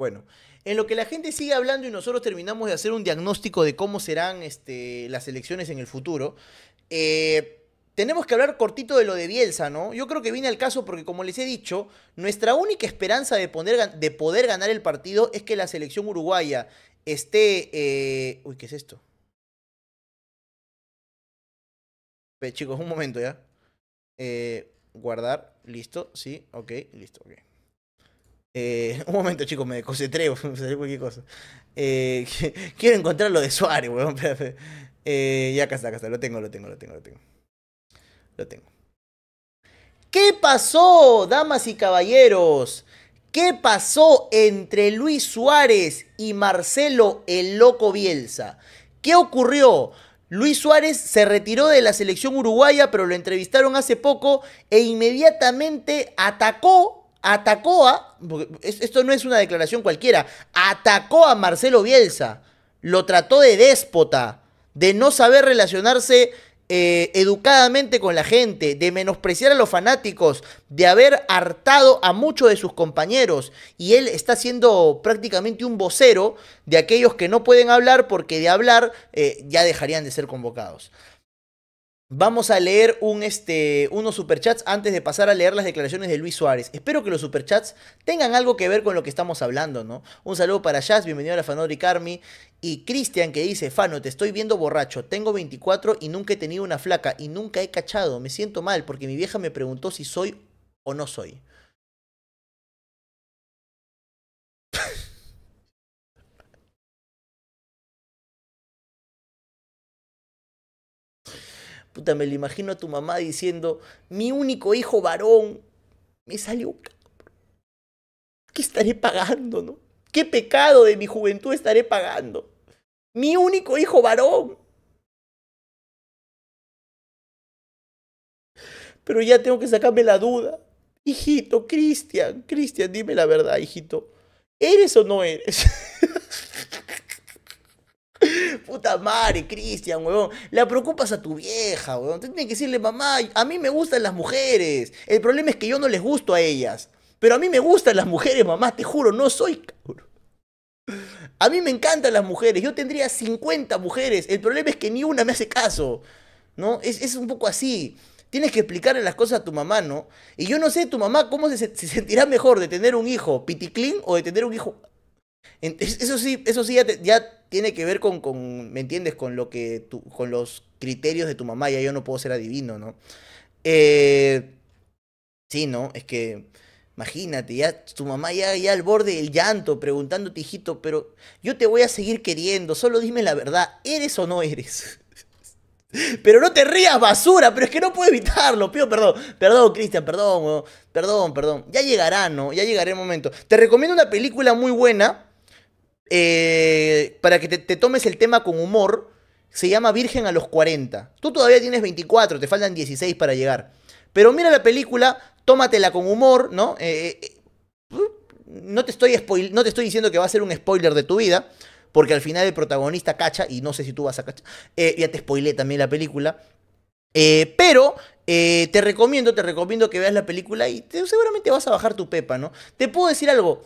Bueno, en lo que la gente sigue hablando y nosotros terminamos de hacer un diagnóstico de cómo serán este, las elecciones en el futuro, eh, tenemos que hablar cortito de lo de Bielsa, ¿no? Yo creo que viene al caso porque, como les he dicho, nuestra única esperanza de, de poder ganar el partido es que la selección uruguaya esté... Eh, uy, ¿qué es esto? chicos, un momento ya. Eh, guardar, listo, sí, ok, listo, ok. Eh, un momento, chicos, me concentré, me salió cualquier cosa. Eh, quiero encontrar lo de Suárez, weón. Eh, ya acá está, acá está. Lo tengo, lo tengo, lo tengo, lo tengo. Lo tengo. ¿Qué pasó, damas y caballeros? ¿Qué pasó entre Luis Suárez y Marcelo el Loco Bielsa? ¿Qué ocurrió? Luis Suárez se retiró de la selección uruguaya, pero lo entrevistaron hace poco e inmediatamente atacó atacó a, esto no es una declaración cualquiera, atacó a Marcelo Bielsa, lo trató de déspota, de no saber relacionarse eh, educadamente con la gente, de menospreciar a los fanáticos, de haber hartado a muchos de sus compañeros. Y él está siendo prácticamente un vocero de aquellos que no pueden hablar porque de hablar eh, ya dejarían de ser convocados. Vamos a leer un, este, unos superchats antes de pasar a leer las declaraciones de Luis Suárez. Espero que los superchats tengan algo que ver con lo que estamos hablando, ¿no? Un saludo para Jazz, bienvenido a la Fanori Carmi. Y Cristian que dice, Fano, te estoy viendo borracho, tengo 24 y nunca he tenido una flaca y nunca he cachado, me siento mal porque mi vieja me preguntó si soy o no soy. Puta, me lo imagino a tu mamá diciendo, mi único hijo varón me salió... ¿Qué estaré pagando, no? ¿Qué pecado de mi juventud estaré pagando? Mi único hijo varón. Pero ya tengo que sacarme la duda. Hijito, Cristian, Cristian, dime la verdad, hijito. ¿Eres o no eres? Puta madre, Cristian, weón. La preocupas a tu vieja, weón. Tienes que decirle, mamá, a mí me gustan las mujeres. El problema es que yo no les gusto a ellas. Pero a mí me gustan las mujeres, mamá, te juro, no soy. A mí me encantan las mujeres. Yo tendría 50 mujeres. El problema es que ni una me hace caso. ¿No? Es, un poco así. Tienes que explicarle las cosas a tu mamá, ¿no? Y yo no sé, tu mamá, ¿cómo se, se sentirá mejor de tener un hijo piticlín o de tener un hijo eso sí, eso sí ya, tiene que ver con, ¿me entiendes? Con lo que con los criterios de tu mamá, ya yo no puedo ser adivino, ¿no? Eh, sí, ¿no? Es que, imagínate, ya tu mamá ya, ya al borde del llanto, preguntándote, hijito, pero yo te voy a seguir queriendo, solo dime la verdad, ¿eres o no eres? Pero no te rías, basura, pero es que no puedo evitarlo. Pido perdón. Perdón, Cristian, perdón, perdón, perdón. Ya llegará, ¿no? Ya llegará el momento. Te recomiendo una película muy buena eh, para que te, tomes el tema con humor, se llama Virgen a los 40. Tú todavía tienes 24, te faltan 16 para llegar. Pero mira la película, tómatela con humor, ¿no? Eh, eh, no, te estoy no te estoy diciendo que va a ser un spoiler de tu vida, porque al final el protagonista cacha, y no sé si tú vas a cachar, ya te spoilé también la película. pero te recomiendo, te recomiendo que veas la película y seguramente vas a bajar tu pepa, ¿no? Te puedo decir algo,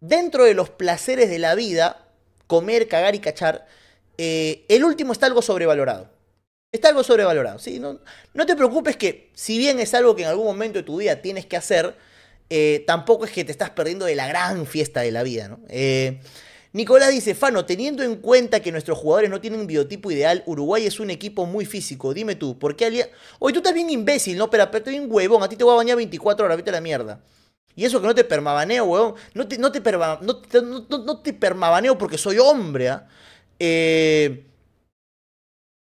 dentro de los placeres de la vida, comer, cagar y cachar, eh, el último está algo sobrevalorado. Está algo sobrevalorado. ¿sí? No, no, te preocupes que, si bien es algo que en algún momento de tu vida tienes que hacer, eh, tampoco es que te estás perdiendo de la gran fiesta de la vida. ¿no? Eh, Nicolás dice, Fano, teniendo en cuenta que nuestros jugadores no tienen biotipo ideal, Uruguay es un equipo muy físico. Dime tú, ¿por qué al Oye, tú estás bien imbécil, ¿no? Pero, pero estás bien huevón, a ti te voy a bañar 24 horas, vete a la mierda. Y eso que no te permabaneo, weón. No te, no te, no, te permabaneo porque soy hombre, ¿ah? ¿eh?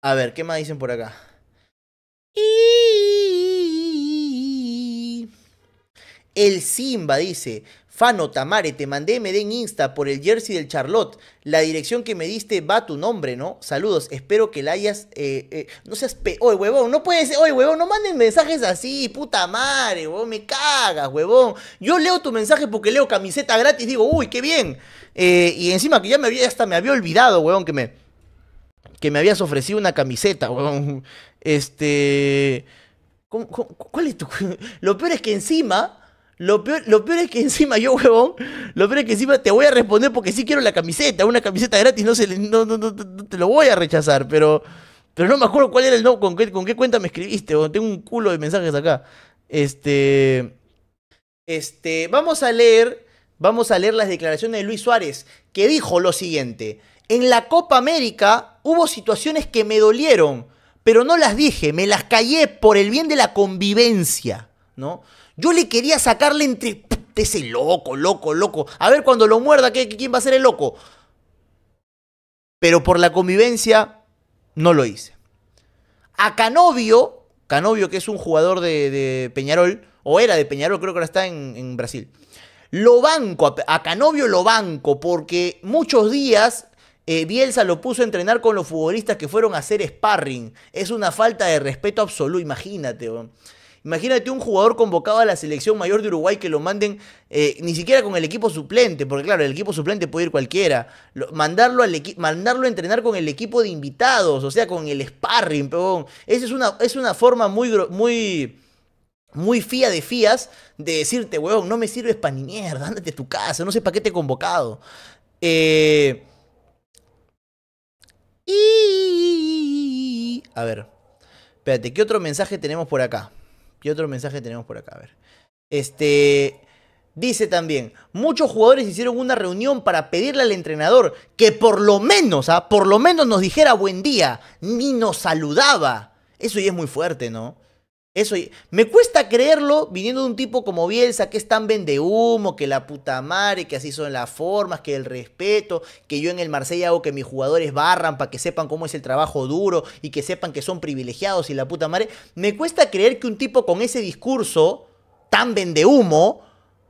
A ver, ¿qué más dicen por acá? El Simba dice, Fano Tamare, te mandé MD en Insta por el jersey del Charlotte. La dirección que me diste va tu nombre, ¿no? Saludos, espero que la hayas. Eh, eh, no seas. Pe oye, huevón, no puede ser. Oye, huevón, no manden mensajes así, puta madre, huevón, me cagas, huevón. Yo leo tu mensaje porque leo camiseta gratis, digo, uy, qué bien. Eh, y encima que ya me había, hasta me había olvidado, huevón, que me. Que me habías ofrecido una camiseta, huevón. Este. ¿Cuál es tu.? Lo peor es que encima Lo peor, lo peor es que encima yo, huevón, lo peor es que encima te voy a responder porque sí quiero la camiseta, una camiseta gratis, no, se, no, no, no, te lo voy a rechazar, pero, pero no me acuerdo cuál era el no, con qué, con qué cuenta me escribiste, huevón. tengo un culo de mensajes acá. Este, este, vamos a leer, vamos a leer las declaraciones de Luis Suárez, que dijo lo siguiente, en la Copa América hubo situaciones que me dolieron, pero no las dije, me las callé por el bien de la convivencia, ¿no? Yo le quería sacarle entre ese loco, loco, loco. A ver cuando lo muerda, ¿quién va a ser el loco? Pero por la convivencia no lo hice. A Canovio, Canovio que es un jugador de, Peñarol, o era de Peñarol, creo que ahora está en, Brasil. Lo banco, a, Canovio lo banco, porque muchos días eh, Bielsa lo puso a entrenar con los futbolistas que fueron a hacer sparring. Es una falta de respeto absoluto, imagínate. Imagínate un jugador convocado a la selección mayor de Uruguay que lo manden eh, ni siquiera con el equipo suplente, porque claro, el equipo suplente puede ir cualquiera. mandarlo, a entrenar con el equipo de invitados, o sea, con el sparring, perdón. Esa es una, es una forma muy, muy, muy fía de fías de decirte, weón, no me sirves para ni mierda, ándate a tu casa, no sé para qué te he convocado. Eh, y... A ver, espérate, ¿qué otro mensaje tenemos por acá? ¿Qué otro mensaje tenemos por acá? A ver. Este. Dice también, muchos jugadores hicieron una reunión para pedirle al entrenador que por lo menos, ¿ah? por lo menos nos dijera buen día, ni nos saludaba. Eso ya es muy fuerte, ¿no? Eso me cuesta creerlo viniendo de un tipo como Bielsa que es tan vende humo, que la puta madre, que así son las formas, que el respeto, que yo en el Marsella hago que mis jugadores barran para que sepan cómo es el trabajo duro y que sepan que son privilegiados y la puta madre. Me cuesta creer que un tipo con ese discurso tan vende humo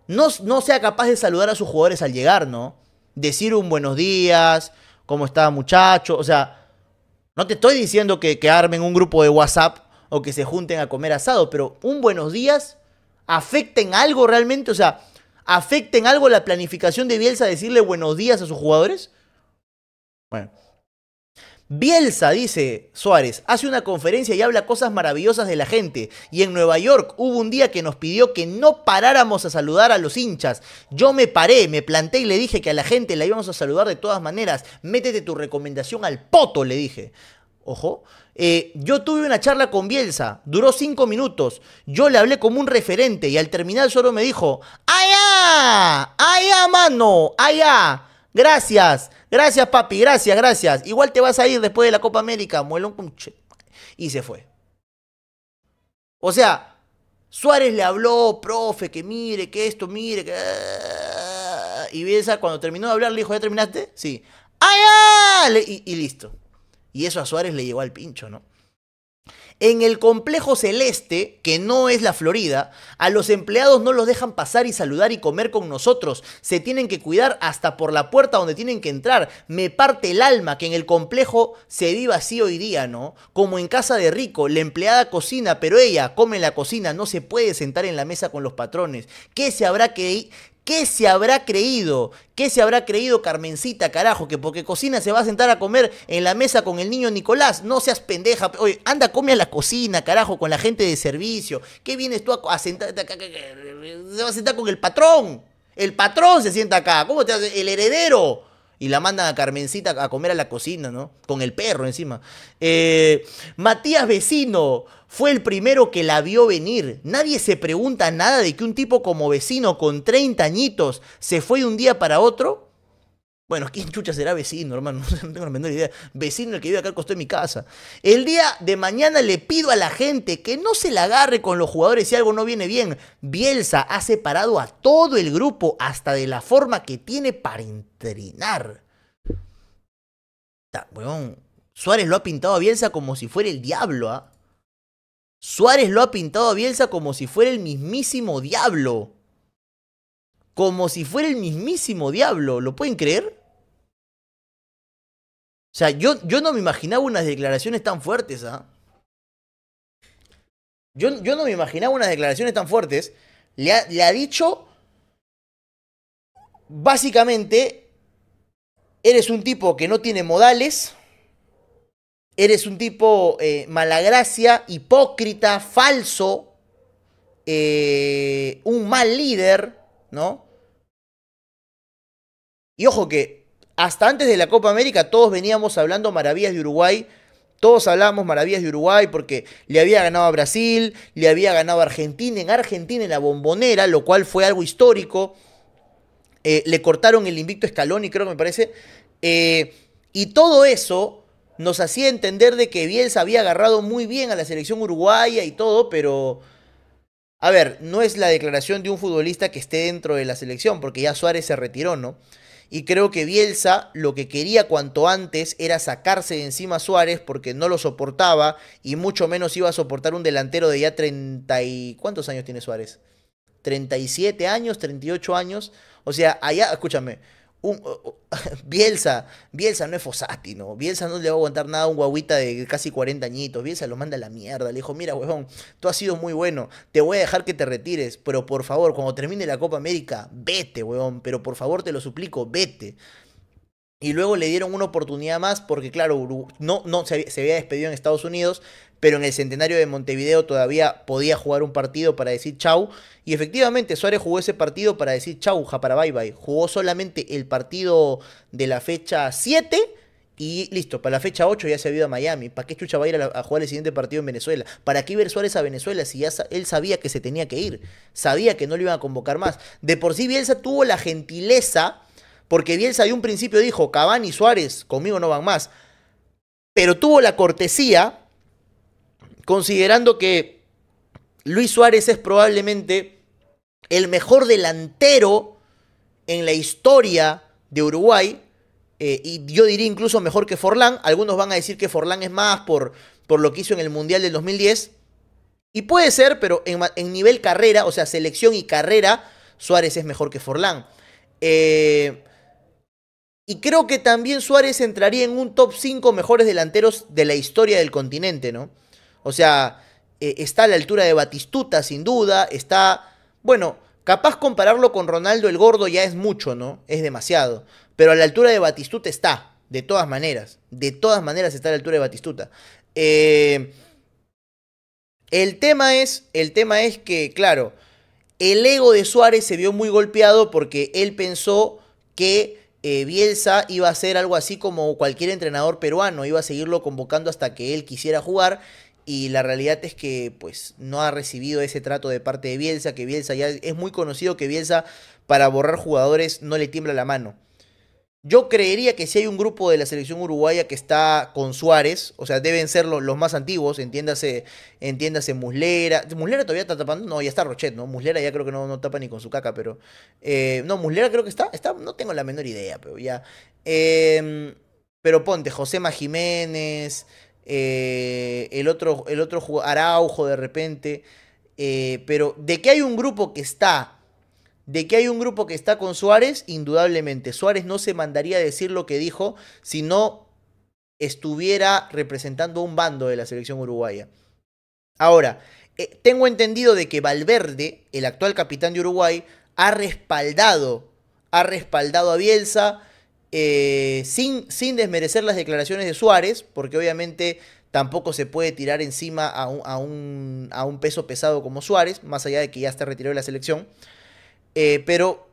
no, no sea capaz de saludar a sus jugadores al llegar, ¿no? Decir un buenos días, cómo está muchacho, o sea, no te estoy diciendo que, que armen un grupo de WhatsApp o que se junten a comer asado, pero un buenos días afecten algo realmente, o sea, afecten algo la planificación de Bielsa decirle buenos días a sus jugadores. Bueno. Bielsa, dice Suárez, hace una conferencia y habla cosas maravillosas de la gente. Y en Nueva York hubo un día que nos pidió que no paráramos a saludar a los hinchas. Yo me paré, me planté y le dije que a la gente la íbamos a saludar de todas maneras. Métete tu recomendación al poto, le dije. Ojo. Eh, yo tuve una charla con Bielsa, duró cinco minutos. Yo le hablé como un referente y al terminar solo me dijo: ¡Allá! ¡Allá, mano! ¡Allá! Gracias, gracias, papi, gracias, gracias. Igual te vas a ir después de la Copa América, muelón Y se fue. O sea, Suárez le habló, profe, que mire, que esto, mire. Y Bielsa, cuando terminó de hablar, le dijo: ¿Ya terminaste? Sí. ¡Allá! y listo. Y eso a Suárez le llegó al pincho, ¿no? En el complejo celeste, que no es la Florida, a los empleados no los dejan pasar y saludar y comer con nosotros. Se tienen que cuidar hasta por la puerta donde tienen que entrar. Me parte el alma que en el complejo se viva así hoy día, ¿no? Como en casa de Rico, la empleada cocina, pero ella come en la cocina, no se puede sentar en la mesa con los patrones. ¿Qué se habrá que ¿Qué se habrá creído? ¿Qué se habrá creído Carmencita, carajo? Que porque cocina se va a sentar a comer en la mesa con el niño Nicolás. No seas pendeja. Oye, anda, come a la cocina, carajo, con la gente de servicio. ¿Qué vienes tú a, sentar? Se va a sentar con el patrón. El patrón se sienta acá. ¿Cómo te hace? El heredero y la mandan a Carmencita a comer a la cocina, ¿no? Con el perro encima. Eh, Matías Vecino fue el primero que la vio venir. Nadie se pregunta nada de que un tipo como Vecino con 30 añitos se fue de un día para otro. Bueno, ¿quién chucha será vecino, hermano? No tengo la menor idea. Vecino el que vive acá al costado de mi casa. El día de mañana le pido a la gente que no se la agarre con los jugadores si algo no viene bien. Bielsa ha separado a todo el grupo hasta de la forma que tiene para entrenar. Suárez lo ha pintado a Bielsa como si fuera el diablo, ¿ah? Suárez lo ha pintado a Bielsa como si fuera el mismísimo diablo como si fuera el mismísimo diablo. ¿Lo pueden creer? O sea, yo, yo no me imaginaba unas declaraciones tan fuertes, ¿ah? Yo, yo, no me imaginaba unas declaraciones tan fuertes. Le ha, le ha dicho, básicamente, eres un tipo que no tiene modales, eres un tipo eh, malagracia, hipócrita, falso, eh, un mal líder, ¿no? Y ojo que hasta antes de la Copa América todos veníamos hablando maravillas de Uruguay. Todos hablábamos maravillas de Uruguay porque le había ganado a Brasil, le había ganado a Argentina, en Argentina en la bombonera, lo cual fue algo histórico. Eh, le cortaron el invicto Scaloni, creo que me parece. Eh, y todo eso nos hacía entender de que Bielsa había agarrado muy bien a la selección uruguaya y todo, pero... A ver, no es la declaración de un futbolista que esté dentro de la selección, porque ya Suárez se retiró, ¿no? Y creo que Bielsa lo que quería cuanto antes era sacarse de encima a Suárez porque no lo soportaba y mucho menos iba a soportar un delantero de ya 30 y... ¿Cuántos años tiene Suárez? 37 años, 38 años. O sea, allá, escúchame, Bielsa, Bielsa no es Fossati, ¿no? Bielsa no le va a aguantar nada a un guaguita de casi 40 añitos. Bielsa lo manda a la mierda. Le dijo, mira, huevón, tú has sido muy bueno. Te voy a dejar que te retires. Pero por favor, cuando termine la Copa América, vete, huevón. Pero por favor, te lo suplico, vete. Y luego le dieron una oportunidad más porque, claro, no, no se había despedido en Estados Unidos pero en el centenario de Montevideo todavía podía jugar un partido para decir chau. Y efectivamente, Suárez jugó ese partido para decir chau, para bye bye. Jugó solamente el partido de la fecha 7 y listo, para la fecha 8 ya se ha ido a Miami. ¿Para qué Chucha va a ir a, jugar el siguiente partido en Venezuela? ¿Para qué ver Suárez a Venezuela si ya él sabía que se tenía que ir? Sabía que no le iban a convocar más. De por sí Bielsa tuvo la gentileza, porque Bielsa de un principio dijo, Cavani y Suárez conmigo no van más. Pero tuvo la cortesía considerando que Luis Suárez es probablemente el mejor delantero en la historia de Uruguay, eh, y yo diría incluso mejor que Forlán, algunos van a decir que Forlán es más por, por lo que hizo en el Mundial del 2010, y puede ser, pero en, nivel carrera, o sea, selección y carrera, Suárez es mejor que Forlán. Eh, y creo que también Suárez entraría en un top 5 mejores delanteros de la historia del continente, ¿no? O sea, eh, está a la altura de Batistuta, sin duda. Está, bueno, capaz compararlo con Ronaldo el Gordo ya es mucho, ¿no? Es demasiado. Pero a la altura de Batistuta está, de todas maneras. De todas maneras está a la altura de Batistuta. Eh, el, tema es, el tema es que, claro, el ego de Suárez se vio muy golpeado porque él pensó que eh, Bielsa iba a ser algo así como cualquier entrenador peruano, iba a seguirlo convocando hasta que él quisiera jugar y la realidad es que pues no ha recibido ese trato de parte de Bielsa, que Bielsa ya es muy conocido que Bielsa para borrar jugadores no le tiembla la mano. Yo creería que si hay un grupo de la selección uruguaya que está con Suárez, o sea, deben ser los, más antiguos, entiéndase, entiéndase Muslera. Muslera todavía está tapando, no, ya está Rochet, ¿no? Muslera ya creo que no, no tapa ni con su caca, pero... Eh, no, Muslera creo que está, está, no tengo la menor idea, pero ya. Em, pero ponte, Josema Jiménez, eh, el otro, el otro Araujo de repente, eh, pero de que hay un grupo que está, de que hay un grupo que está con Suárez, indudablemente. Suárez no se mandaría a decir lo que dijo si no estuviera representando un bando de la selección uruguaya. Ahora, eh, tengo entendido de que Valverde, el actual capitán de Uruguay, ha respaldado, ha respaldado a Bielsa, eh, sin, sin desmerecer las declaraciones de Suárez, porque obviamente tampoco se puede tirar encima a un, a un, peso pesado como Suárez, más allá de que ya está retirado de la selección. Eh, pero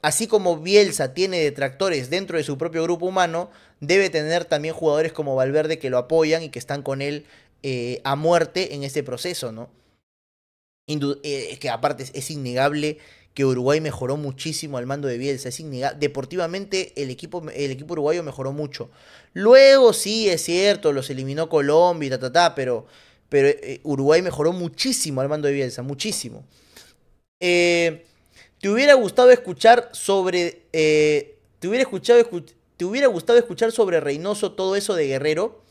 así como Bielsa tiene detractores dentro de su propio grupo humano, debe tener también jugadores como Valverde que lo apoyan y que están con él eh, a muerte en este proceso, ¿no? que aparte es innegable que Uruguay mejoró muchísimo al mando de Bielsa. Es innegable. Deportivamente el equipo, el equipo uruguayo mejoró mucho. Luego sí, es cierto, los eliminó Colombia y ta, ta, ta, pero, pero eh, Uruguay mejoró muchísimo al mando de Bielsa, muchísimo. Eh, ¿Te hubiera gustado escuchar sobre... Eh, ¿te, hubiera escuchado, ¿Te hubiera gustado escuchar sobre Reynoso todo eso de Guerrero?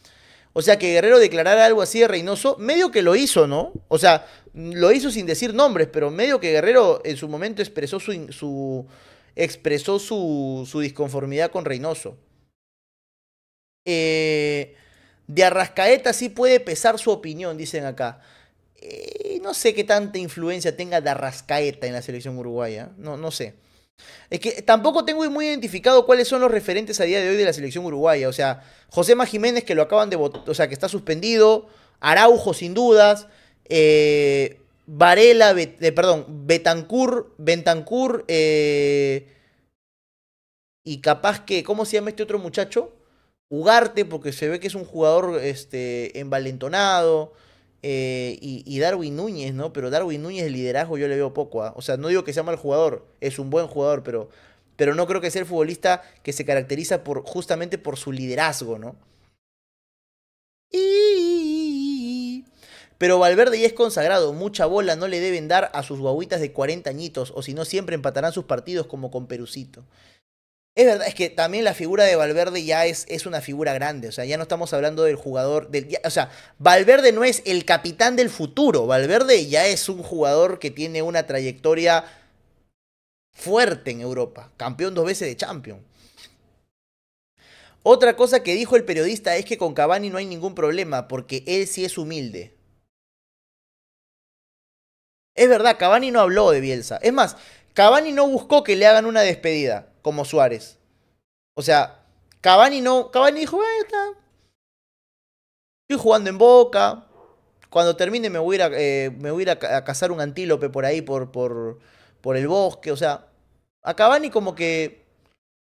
O sea, que Guerrero declarara algo así de Reynoso, medio que lo hizo, ¿no? O sea, lo hizo sin decir nombres, pero medio que Guerrero en su momento expresó su, expresó su, disconformidad con Reynoso. Eh, de Arrascaeta sí puede pesar su opinión, dicen acá. Eh, no sé qué tanta influencia tenga de Arrascaeta en la selección uruguaya. No, no sé. Es que tampoco tengo muy identificado cuáles son los referentes a día de hoy de la selección uruguaya. O sea, José Jiménez, que lo acaban de votar, o sea, que está suspendido. Araujo, sin dudas. Eh, Varela, eh, perdón, Betancur, Bentancur, eh, y capaz que, ¿cómo se llama este otro muchacho? Ugarte, porque se ve que es un jugador este, envalentonado. Eh, y, Darwin Núñez, ¿no? Pero Darwin Núñez de liderazgo yo le veo poco. ¿ah? O sea, no digo que sea mal jugador, es un buen jugador, pero, pero no creo que sea el futbolista que se caracteriza por, justamente por su liderazgo, ¿no? Pero Valverde ya es consagrado, mucha bola no le deben dar a sus guaguitas de 40 añitos, o si no siempre empatarán sus partidos como con Perucito. Es verdad, es que también la figura de Valverde ya es, es una figura grande, o sea, ya no estamos hablando del jugador, del, o sea, Valverde no es el capitán del futuro, Valverde ya es un jugador que tiene una trayectoria fuerte en Europa, campeón dos veces de Champions. Otra cosa que dijo el periodista es que con Cavani no hay ningún problema, porque él sí es humilde. Es verdad, Cavani no habló de Bielsa. Es más, Cavani no buscó que le hagan una despedida como Suárez. O sea, Cavani no. Cavani dijo, está. Estoy jugando en boca. Cuando termine me voy a ir a, eh, me voy a, cazar un antílope por ahí, por, por, por el bosque. O sea, a Cavani como que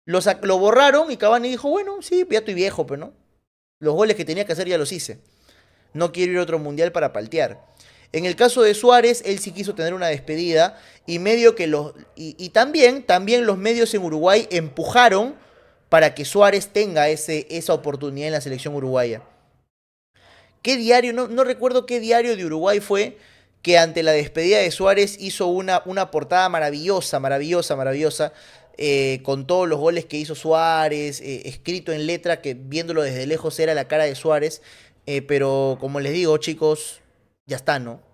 lo, lo borraron y Cavani dijo, bueno, sí, ya estoy viejo, pero no. Los goles que tenía que hacer ya los hice. No quiero ir a otro mundial para paltear. En el caso de Suárez, él sí quiso tener una despedida y medio que los y, también también los medios en Uruguay empujaron para que Suárez tenga esa oportunidad en la selección uruguaya. ¿Qué diario? No, no recuerdo qué diario de Uruguay fue que ante la despedida de Suárez hizo una, una portada maravillosa, maravillosa, maravillosa, eh, con todos los goles que hizo Suárez, eh, escrito en letra que viéndolo desde lejos era la cara de Suárez. Eh, pero como les digo, chicos, ya está, ¿no?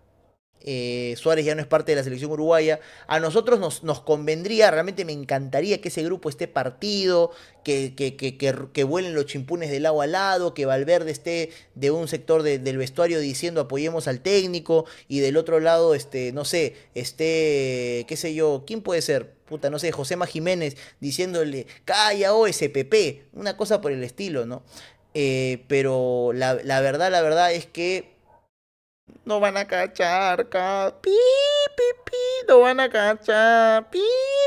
Eh, Suárez ya no es parte de la selección uruguaya. A nosotros nos, nos convendría, realmente me encantaría que ese grupo esté partido, que, que, que, vuelen los chimpunes del lado a lado, que Valverde esté de un sector del vestuario diciendo apoyemos al técnico y del otro lado, este, no sé, esté, qué sé yo, ¿quién puede ser? Puta, no sé, Josema Jiménez diciéndole, calla OSPP, una cosa por el estilo, ¿no? Eh, pero la, la verdad, la verdad es que no van a cachar, ca. Pi, pi, pi. No van a cachar. Pi,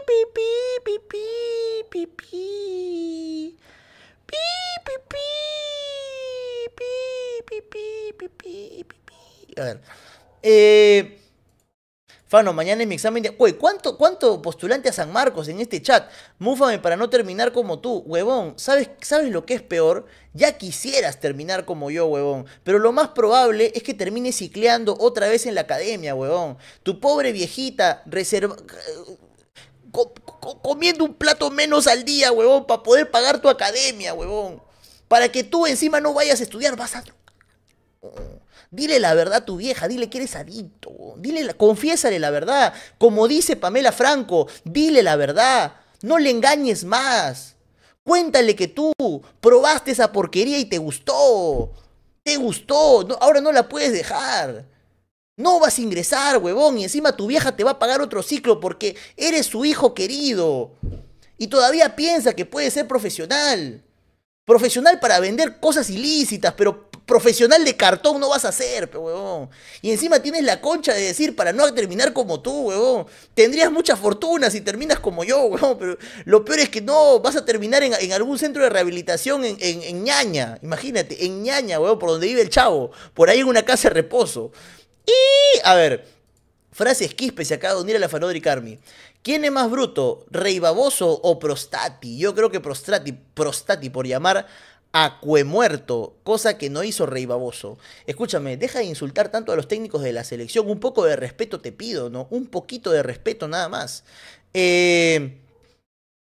pi, pi, pi, pi, pi, pi. Pi, pi, pi. Pi, pi, pi, pi, pi, pi. A ver. Eh. Fano, mañana es mi examen de. Güey, ¿cuánto, ¿cuánto postulante a San Marcos en este chat? Múfame para no terminar como tú. Huevón, ¿sabes, ¿sabes lo que es peor? Ya quisieras terminar como yo, huevón. Pero lo más probable es que termines cicleando otra vez en la academia, huevón. Tu pobre viejita reserva. comiendo un plato menos al día, huevón, para poder pagar tu academia, huevón. Para que tú encima no vayas a estudiar, vas a. Dile la verdad a tu vieja, dile que eres adicto, dile la, confiésale la verdad. Como dice Pamela Franco, dile la verdad, no le engañes más. Cuéntale que tú probaste esa porquería y te gustó. Te gustó, ahora no la puedes dejar. No vas a ingresar, huevón, y encima tu vieja te va a pagar otro ciclo porque eres su hijo querido. Y todavía piensa que puede ser profesional. Profesional para vender cosas ilícitas, pero profesional de cartón no vas a ser, huevón. Y encima tienes la concha de decir para no terminar como tú, huevón. Tendrías mucha fortuna si terminas como yo, huevón. Pero lo peor es que no, vas a terminar en, algún centro de rehabilitación en, ñaña. Imagínate, en ñaña, huevón, por donde vive el chavo. Por ahí en una casa de reposo. Y, a ver, frases quispe se acaba de unir a la Fanodri Carmi. ¿Quién es más bruto, Rey Baboso o Prostati? Yo creo que Prostati, Prostati por llamar acuemuerto, cosa que no hizo Rey Baboso. Escúchame, deja de insultar tanto a los técnicos de la selección, un poco de respeto te pido, ¿no? Un poquito de respeto nada más. Eh,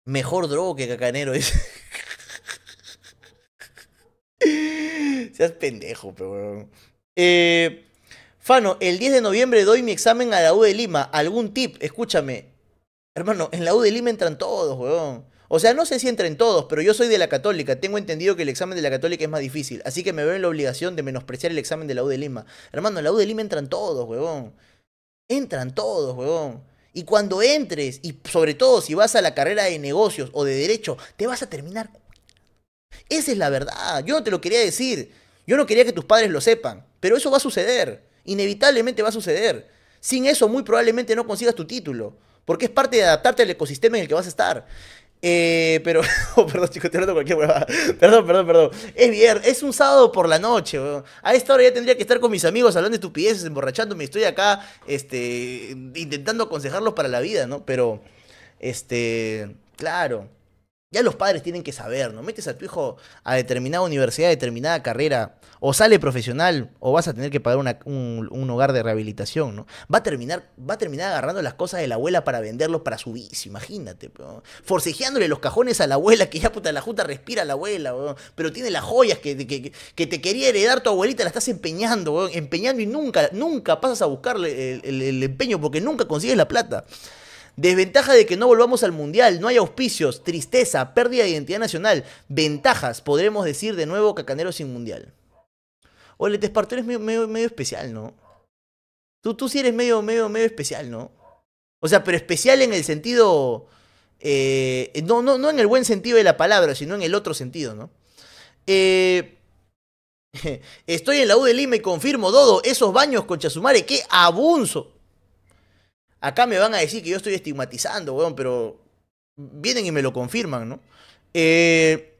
mejor drogo que Cacanero es. Seas pendejo, pero... Eh, Fano, el 10 de noviembre doy mi examen a la U de Lima. ¿Algún tip? Escúchame. Hermano, en la U de Lima entran todos, weón. O sea, no sé si entren todos, pero yo soy de la católica. Tengo entendido que el examen de la católica es más difícil. Así que me veo en la obligación de menospreciar el examen de la U de Lima. Hermano, en la U de Lima entran todos, huevón. Entran todos, huevón. Y cuando entres, y sobre todo si vas a la carrera de negocios o de derecho, te vas a terminar. Esa es la verdad. Yo no te lo quería decir. Yo no quería que tus padres lo sepan. Pero eso va a suceder. Inevitablemente va a suceder. Sin eso, muy probablemente no consigas tu título. Porque es parte de adaptarte al ecosistema en el que vas a estar. Eh, pero, oh, perdón chicos, te noto cualquier huevada. Perdón, perdón, perdón. Es viernes, es un sábado por la noche, weón. A esta hora ya tendría que estar con mis amigos hablando de estupideces, emborrachándome. Estoy acá, este, intentando aconsejarlos para la vida, ¿no? Pero, este, claro. Ya los padres tienen que saber, ¿no? Metes a tu hijo a determinada universidad, a determinada carrera, o sale profesional, o vas a tener que pagar un, hogar de rehabilitación, ¿no? Va a terminar, va a terminar agarrando las cosas de la abuela para venderlos para su vicio, imagínate, forcejeándole los cajones a la abuela, que ya puta la junta respira a la abuela, pero tiene las joyas que, que, te quería heredar tu abuelita, la estás empeñando, empeñando y nunca, nunca pasas a buscarle el empeño porque nunca consigues la plata. Desventaja de que no volvamos al mundial, no hay auspicios, tristeza, pérdida de identidad nacional. Ventajas, podremos decir de nuevo Cacanero sin mundial. Ole, Tesparto eres medio, medio, especial, ¿no? Tú, tú sí eres medio, medio, medio especial, ¿no? O sea, pero especial en el sentido. Eh, no, no, no en el buen sentido de la palabra, sino en el otro sentido, ¿no? Eh, estoy en la U de Lima y confirmo, Dodo, esos baños con Chasumare, qué abunzo. Acá me van a decir que yo estoy estigmatizando, weón, pero vienen y me lo confirman, ¿no? Eh,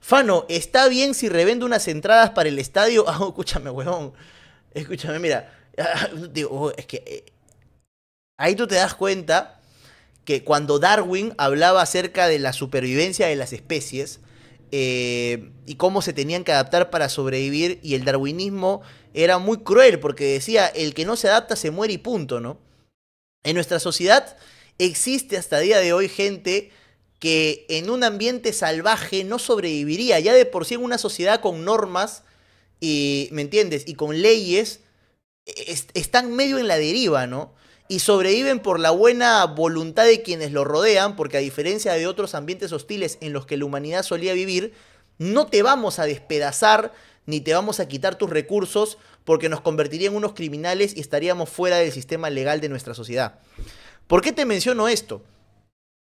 Fano, ¿está bien si revendo unas entradas para el estadio? Ah, escúchame, weón. Escúchame, mira. Oh, es que eh, ahí tú te das cuenta que cuando Darwin hablaba acerca de la supervivencia de las especies, eh, y cómo se tenían que adaptar para sobrevivir y el darwinismo era muy cruel porque decía el que no se adapta se muere y punto, ¿no? En nuestra sociedad existe hasta día de hoy gente que en un ambiente salvaje no sobreviviría, ya de por sí en una sociedad con normas y, ¿me entiendes? Y con leyes, están medio en la deriva, ¿no? Y sobreviven por la buena voluntad de quienes lo rodean, porque a diferencia de otros ambientes hostiles en los que la humanidad solía vivir, no te vamos a despedazar ni te vamos a quitar tus recursos porque nos convertirían en unos criminales y estaríamos fuera del sistema legal de nuestra sociedad. ¿Por qué te menciono esto?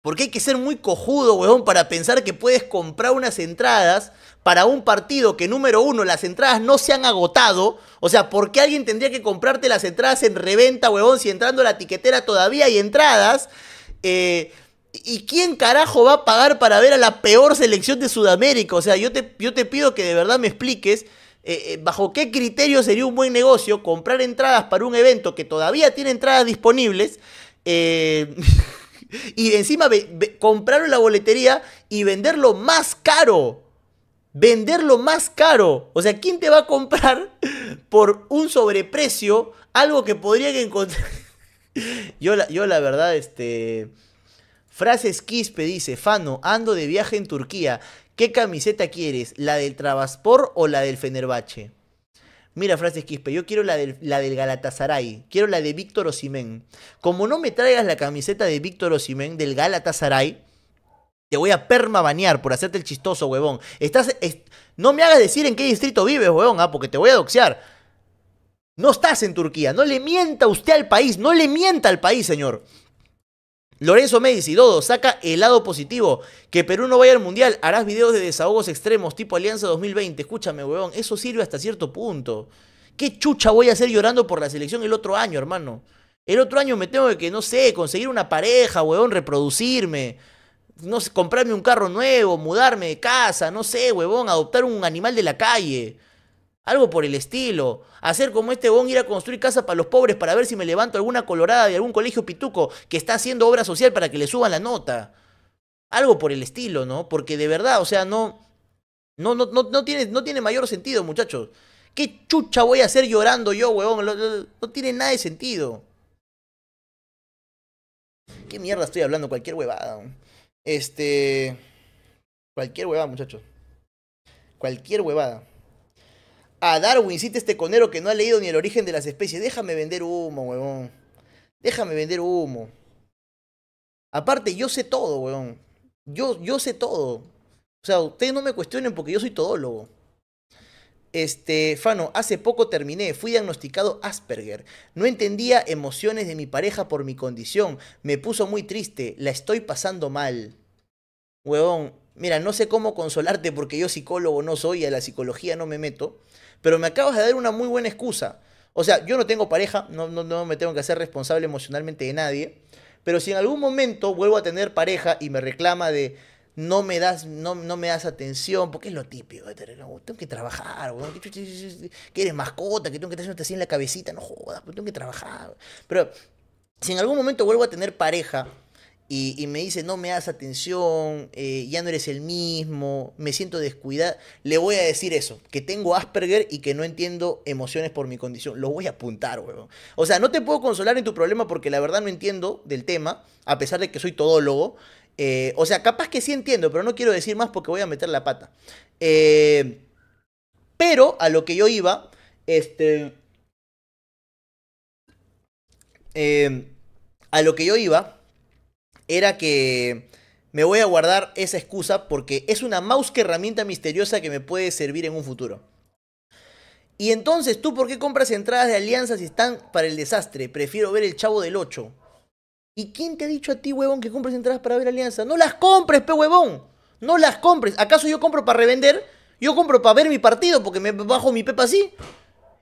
Porque hay que ser muy cojudo, weón, para pensar que puedes comprar unas entradas para un partido que, número uno, las entradas no se han agotado. O sea, ¿por qué alguien tendría que comprarte las entradas en reventa, weón, si entrando a la tiquetera todavía hay entradas? Eh, ¿Y quién carajo va a pagar para ver a la peor selección de Sudamérica? O sea, yo te, yo te pido que de verdad me expliques eh, eh, bajo qué criterio sería un buen negocio comprar entradas para un evento que todavía tiene entradas disponibles. y encima comprarlo en la boletería y venderlo más caro venderlo más caro. O sea, ¿quién te va a comprar por un sobreprecio algo que podría encontrar? yo, la, yo la verdad, este... Frases Quispe dice, Fano, ando de viaje en Turquía. ¿Qué camiseta quieres? ¿La del Travaspor o la del Fenerbahce? Mira, Frases Quispe, yo quiero la del, la del Galatasaray. Quiero la de Víctor Osimén. Como no me traigas la camiseta de Víctor Osimén del Galatasaray, te voy a perma banear por hacerte el chistoso, huevón. Estás, no me hagas decir en qué distrito vives, huevón, ah, porque te voy a doxear. No estás en Turquía. No le mienta usted al país. No le mienta al país, señor. Lorenzo Medici, Dodo, saca el lado positivo. Que Perú no vaya al mundial. Harás videos de desahogos extremos tipo Alianza 2020. Escúchame, huevón. Eso sirve hasta cierto punto. ¿Qué chucha voy a hacer llorando por la selección el otro año, hermano? El otro año me tengo que, no sé, conseguir una pareja, huevón, reproducirme no sé, comprarme un carro nuevo, mudarme de casa, no sé, huevón, adoptar un animal de la calle. Algo por el estilo. Hacer como este huevón ir a construir casa para los pobres para ver si me levanto alguna colorada de algún colegio pituco que está haciendo obra social para que le suban la nota. Algo por el estilo, ¿no? Porque de verdad, o sea, no. No, no, no, no, tiene, no tiene mayor sentido, muchachos. ¿Qué chucha voy a hacer llorando yo, huevón? No, tiene nada de sentido. ¿Qué mierda estoy hablando? Cualquier huevada. Este. Cualquier huevada, muchachos. Cualquier huevada. A Darwin, cita este conero que no ha leído ni el origen de las especies. Déjame vender humo, huevón. Déjame vender humo. Aparte, yo sé todo, huevón. Yo, yo sé todo. O sea, ustedes no me cuestionen porque yo soy todólogo. Este, Fano, hace poco terminé, fui diagnosticado Asperger. No entendía emociones de mi pareja por mi condición. Me puso muy triste, la estoy pasando mal. Huevón, Mira, no sé cómo consolarte porque yo psicólogo no soy y a la psicología no me meto, pero me acabas de dar una muy buena excusa. O sea, yo no tengo pareja, no, me tengo que hacer responsable emocionalmente de nadie, pero si en algún momento vuelvo a tener pareja y me reclama de no me das, no, no me das atención, porque es lo típico, tengo que trabajar, que eres mascota, que tengo que tener así en la cabecita, no jodas, tengo que trabajar. Pero si en algún momento vuelvo a tener pareja y, me dice, no me das atención, eh, ya no eres el mismo, me siento descuidada, le voy a decir eso, que tengo Asperger y que no entiendo emociones por mi condición. Lo voy a apuntar, weón. O sea, no te puedo consolar en tu problema porque la verdad no entiendo del tema, a pesar de que soy todólogo. Eh, o sea, capaz que sí entiendo, pero no quiero decir más porque voy a meter la pata. Eh, pero a lo que yo iba, este... a lo que yo iba era que me voy a guardar esa excusa porque es una mouse que herramienta misteriosa que me puede servir en un futuro. Y entonces, ¿tú por qué compras entradas de alianza si están para el desastre? Prefiero ver el chavo del 8. ¿Y quién te ha dicho a ti, huevón, que compres entradas para ver alianza? No las compres, pe huevón. No las compres. ¿Acaso yo compro para revender? Yo compro para ver mi partido porque me bajo mi pepa así.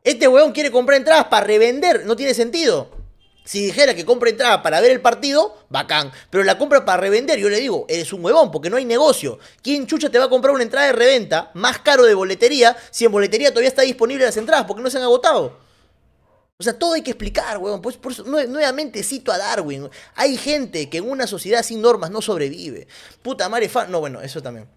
Este huevón quiere comprar entradas para revender. No tiene sentido. Si dijera que compra entrada para ver el partido, bacán. Pero la compra para revender, yo le digo, eres un huevón, porque no hay negocio. ¿Quién chucha te va a comprar una entrada de reventa más caro de boletería si en boletería todavía está disponible las entradas porque no se han agotado? O sea, todo hay que explicar, huevón. Pues por nuevamente cito a Darwin. Hay gente que en una sociedad sin normas no sobrevive. Puta madre fan. No, bueno, eso también.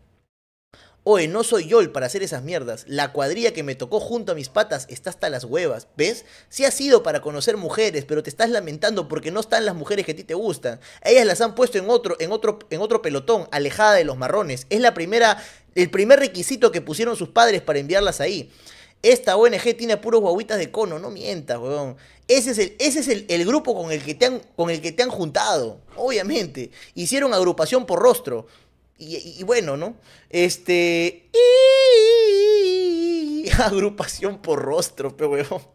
Oye, no soy yo el para hacer esas mierdas. La cuadrilla que me tocó junto a mis patas está hasta las huevas. ¿Ves? Sí has sido para conocer mujeres, pero te estás lamentando porque no están las mujeres que a ti te gustan. Ellas las han puesto en otro, en otro, en otro pelotón, alejada de los marrones. Es la primera, el primer requisito que pusieron sus padres para enviarlas ahí. Esta ONG tiene puros guaguitas de cono, no mientas, weón. Ese es, el, ese es el, grupo con el, que te han, con el que te han juntado, obviamente. Hicieron agrupación por rostro. Y, bueno, ¿no? Este. agrupación por rostro, pero.